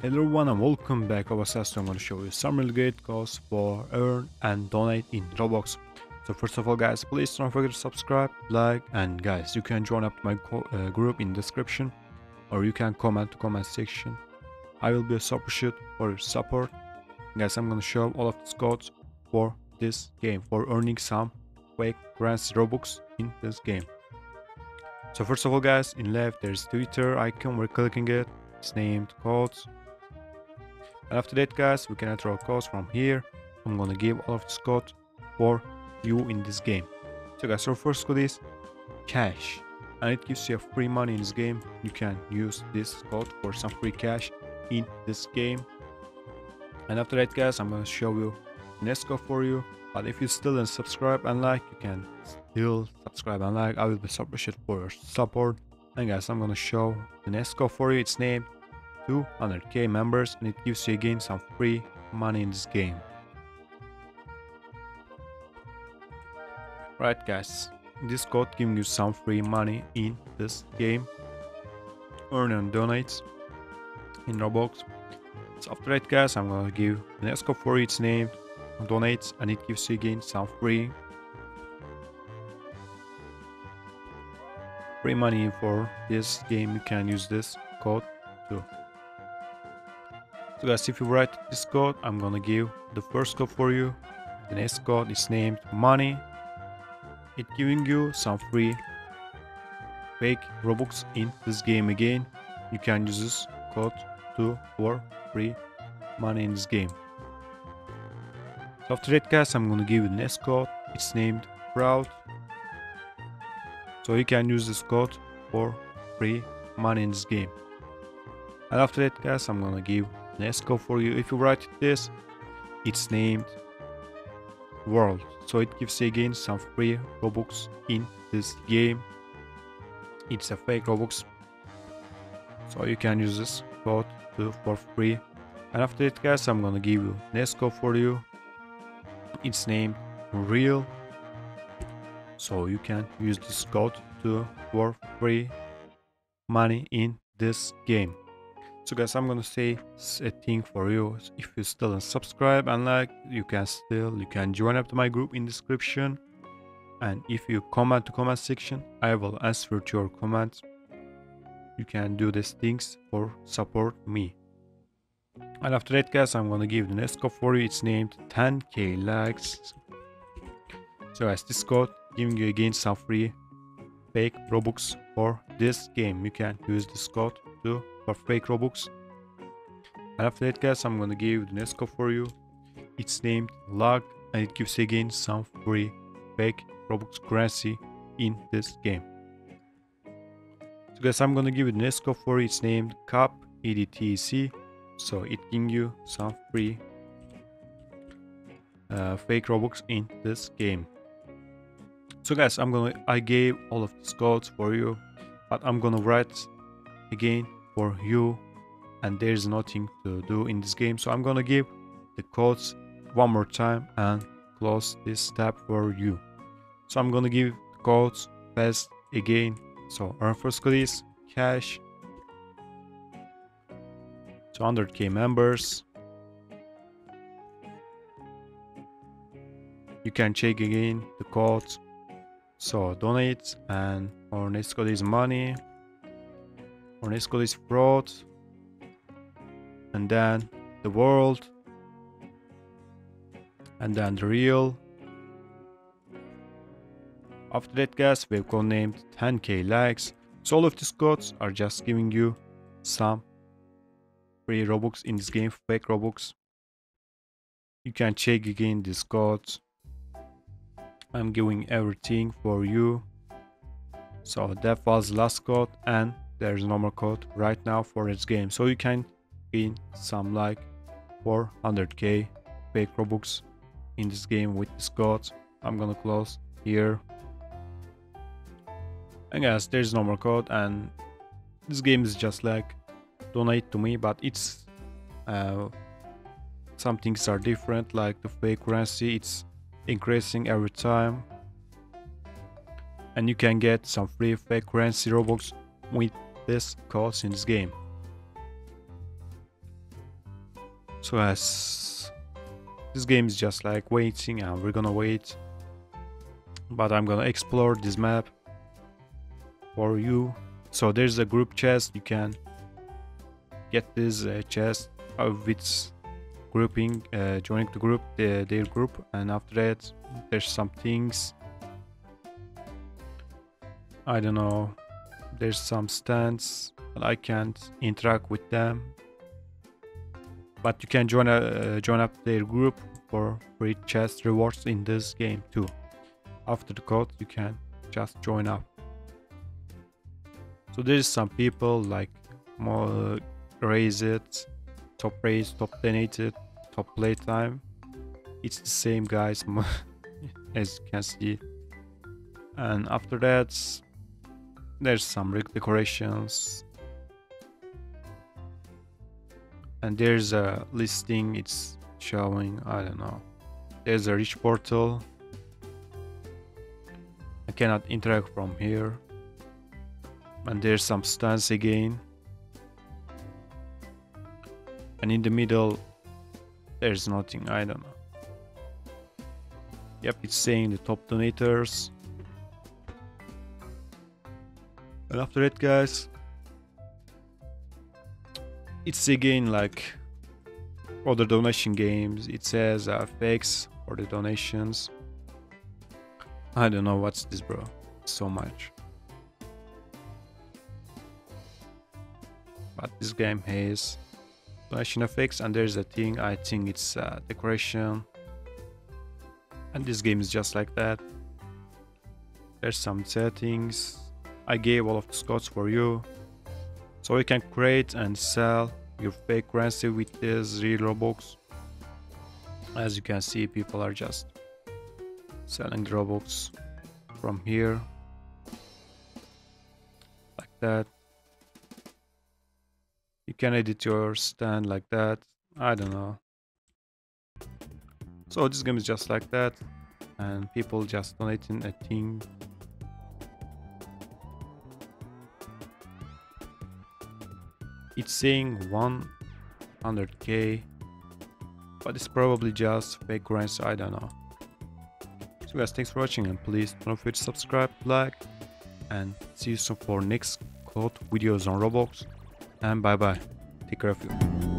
Hello everyone and welcome back our session. I'm going to show you some really great codes for earn and donate in Roblox. So first of all guys, please don't forget to subscribe, like and guys you can join up my uh, group in description or you can comment to comment section. I will be a super shoot for your support. Guys I'm going to show all of these codes for this game for earning some fake currency Robux in this game. So first of all guys in left there's Twitter icon, we're clicking it, it's named codes after that guys we can enter our codes from here. I'm gonna give all of this code for you in this game. So guys our first code is cash. And it gives you free money in this game. You can use this code for some free cash in this game. And after that guys i'm gonna show you next code for you. But if you still don't subscribe and like you can still subscribe and like. I will be so appreciated for your support. And guys i'm gonna show the next code for you it's named 200k members and it gives you again some free money in this game. Right guys, this code gives you some free money in this game. Earn and donate in Roblox. So after that guys, I'm gonna give next for its name, donate and it gives you again some free free money for this game. You can use this code too. So guys, if you write this code, I'm gonna give the first code for you. The next code is named money. It giving you some free fake Robux in this game again. You can use this code to for free money in this game. So after that guys, I'm gonna give you the next code. It's named Proud. So you can use this code for free money in this game. And after that guys, I'm gonna give let's for you. If you write this it's named world. So it gives you again some free robux in this game. It's a fake robux. So you can use this code to, for free. And after that guys i'm gonna give you nesco for you. It's named real. So you can use this code to for free money in this game so guys i'm gonna say a thing for you if you still don't subscribe and like you can still you can join up to my group in description. And if you comment to comment section i will answer to your comments. You can do these things for support me. And after that guys i'm gonna give the next code for you. It's named 10k likes. So as this code giving you again some free fake robux for this game. You can use this code to for fake Robux. And after that guys, I'm gonna give the next code for you. It's named Log and it gives again some free fake Robux currency in this game. So guys, I'm gonna give you the next code for you. It's named Cup EDTC. So it gives you some free uh, fake Robux in this game. So guys, I'm gonna I gave all of these codes for you, but I'm gonna write again for you and there's nothing to do in this game. So i'm gonna give the codes one more time and close this tab for you. So i'm gonna give codes fast again. So our first code cash 200k members. You can check again the codes so donate and our next code is money UNESCO is fraud. And then the world. And then the real. After that guys, we've got named 10k likes. So all of these codes are just giving you some free Robux in this game, fake Robux. You can check again these codes. I'm giving everything for you. So that was last code and there's no more code right now for this game. So you can gain some like 400k fake robux in this game with this code. I'm gonna close here. And guys there's no more code and this game is just like donate to me but it's uh, some things are different like the fake currency it's increasing every time. And you can get some free fake currency robux with this course in this game. So as this game is just like waiting and we're gonna wait. But I'm gonna explore this map for you. So there's a group chest you can get this uh, chest with grouping uh, joining the group the, their group and after that there's some things I don't know there's some stands but I can't interact with them. But you can join a, uh, join up their group for free chest rewards in this game too. After the code you can just join up. So there's some people like more raise it top raise top donated top playtime. It's the same guys as you can see. And after that there's some decorations. And there's a listing it's showing I don't know. There's a rich portal. I cannot interact from here. And there's some stands again. And in the middle there's nothing I don't know. Yep it's saying the top donators and after that guys it's again like other donation games. It says uh, fakes for the donations. I don't know what's this bro. So much. But this game has donation effects and there's a thing. I think it's uh, decoration. And this game is just like that. There's some settings I gave all of the scouts for you. So you can create and sell your fake currency with this real Robux. As you can see, people are just selling Robux from here. Like that. You can edit your stand like that. I don't know. So this game is just like that. And people just donating a thing It's saying 100k, but it's probably just fake grind, so I don't know. So guys, thanks for watching and please don't forget to subscribe, like, and see you soon for next code videos on Roblox. And bye bye. Take care of you.